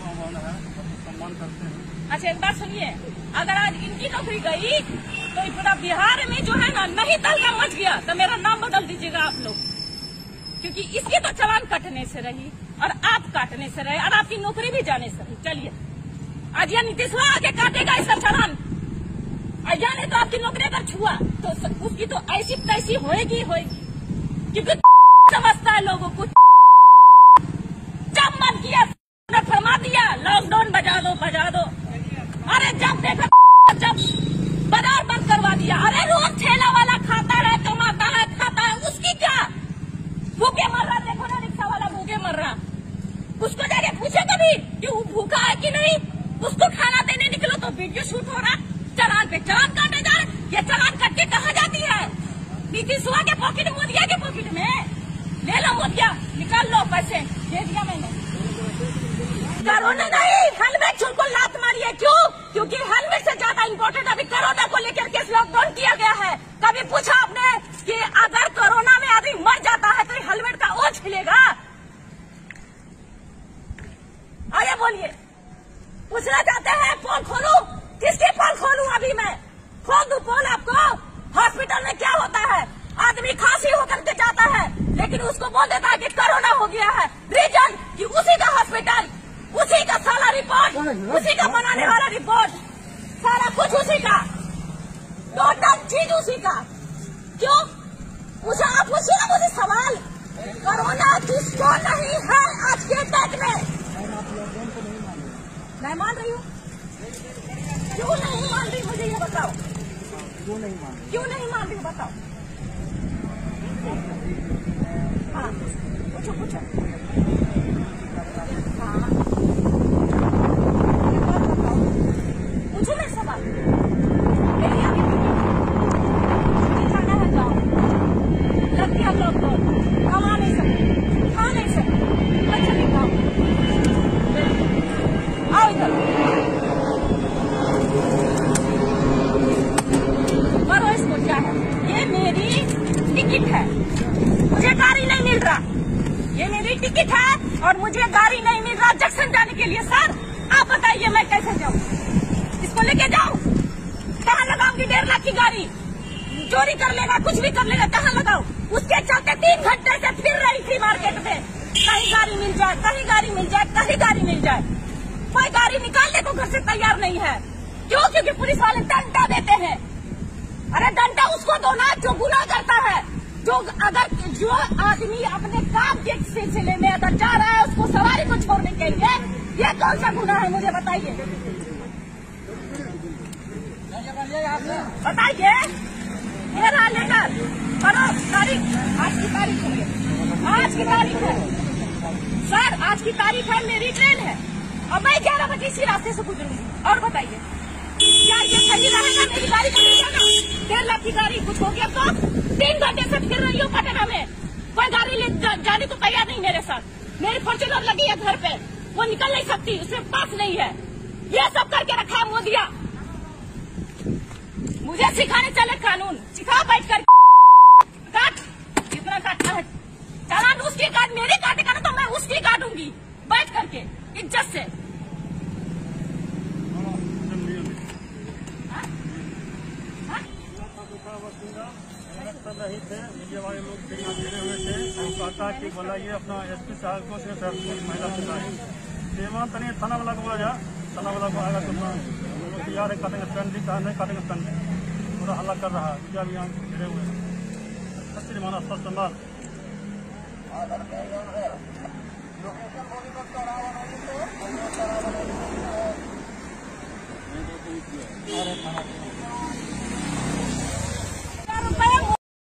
सम्मान करते हैं अच्छा एक बात सुनिए, अगर आज इनकी नौकरी गई तो पूरा बिहार में जो है ना, नहीं तलका मच गया तो मेरा नाम बदल दीजिएगा आप लोग। क्योंकि इसकी तो चलान कटने से रही, और आप काटने से रहे, और आपकी नौकरी भी जाने से रही। चलिए, आज ये नीतीशवा आके काटेगा इसका चलान। और जाने तो आपकी नौकरी अगर छुआ तो उसकी तो ऐसी तैसी होएगी ही होएगी। क्योंकि समझता है लोगों को। जब किया ने फरमा दिया लॉकडाउन बजा दो बजा दो। अरे जब देखा, जब बाज़ार बंद करवा दिया। अरे रोज ठेला वाला खाता है कमाता है, खाता है, उसकी क्या? भूखे मर रहा, देखो ना, रिक्शा वाला भूखे मर रहा। उसको जाके पूछे कभी, कि वो भूखा है कि नहीं? उसको खाना देने निकलो तो वीडियो शूट हो रहा। चलान पे, चलान काटे जा। ये चलान कट के कहा जाती है? नीतीश कुमार के पॉकेट मोदिया के पॉकेट में। ले लो मोदिया निकाल लो पैसे, दे दिया मैंने कोरोना नहीं हेलमेट छुड़को लात मारी है क्यों क्योंकि हेलमेट से ज़्यादा इम्पोर्टेंट अभी कोरोना को लेकर के लॉकडाउन किया गया है। कभी पूछा आपने कि अगर कोरोना में आदमी मर जाता है तो हेलमेट का ओझ हिलेगा आगे बोलिए। पूछना चाहते हैं फ़ोन खोलू? किसके फ़ोन खोलू अभी मैं? खोल दू फ़ोन आपको। हॉस्पिटल में क्या होता है? आदमी खांसी होकर के जाता है, लेकिन उसको बोल देता है कि कोरोना हो गया है रीजन कि उसी का हॉस्पिटल उसी का सारा रिपोर्ट उसी का बनाने वाला रिपोर्ट सारा कुछ उसी का। टोटल चीज़ उसी का। क्यों पूछा आप पूछिए ना मुझे सवाल। कोरोना किसको नहीं है आज के डेट में? मैं मान रही हूँ। क्यों नहीं मान रही मुझे ये बताओ। क्यों नहीं मानते क्यों नहीं मान रही बताओ। हाँ पूछो पूछो हाँ एक बात बताओ पूछो मैं सवाल मेरी अभी ड्यूटी खाना है जाओ लग गया लॉकडाउन कमा नहीं सकते खा नहीं सकते मैं चली गाँव आओ इधर करो इसको क्या है ये मेरी टिकट है मुझे गाड़ी नहीं मिल रहा ये मेरी टिकट है और मुझे गाड़ी नहीं मिल रहा जंक्शन जाने के लिए, सर। आप बताइए गाड़ी। चोरी कर लेगा, कुछ भी कर लेगा, कहाँ लगाओ? उसके चलते तीन घंटे से फिर रही थी मार्केट में। कहीं गाड़ी मिल जाए, कहीं गाड़ी मिल जाए, कहीं गाड़ी मिल जाए। कोई गाड़ी निकालने को घर से तैयार नहीं है। क्यों? क्योंकि पुलिस वाले डंडा देते हैं। अरे डंडा उसको दो ना, जो गुना करता है। जो अगर जो आदमी अपने काम के सिलसिले में अगर जा रहा है, उसको सवारी को छोड़ने के लिए, ये कौन सा गुना है, मुझे बताइए। बताइए। ये रहा लेकर करो तारीख आज की तारीख है। आज की तारीख है। सर आज की तारीख है मेरी ट्रेन है। और मैं ग्यारह बजे इसी रास्ते से गुजरूँगी। और बताइए क्या ये सही रहेगा मेरी गाड़ी डेढ़ लाख की गाड़ी कुछ हो गया तो। तीन घंटे से फिर रही हूँ पटना में। कोई गाड़ी ले जा, जाने को तैयार नहीं मेरे साथ। मेरी फॉर्चुनर लगी है घर पे। वो निकल नहीं सकती उसमें पास नहीं है। ये सब करके रखा है मोदिया मुझे सिखाने चले कानून। सिखा बैठ कर। काट। कितना काटना है। उसकी काट तो मैं उसकी काटूँगी। बैठ करके। इज़्ज़त से। रहे थे वाले लोग हुए थे और कहता कि अपना एस पी साहब को महिला से लाए देवा तनी थाना वाला को बोला जा थाना वाला को आएगा तो अपना हम कटिंग स्टैंड भी कहा नहीं काटेंगे पेंडिंग पूरा हल्ला कर रहा है मीडिया भी यहाँ हुए हैं सच्ची माना स्वस्थ संभाल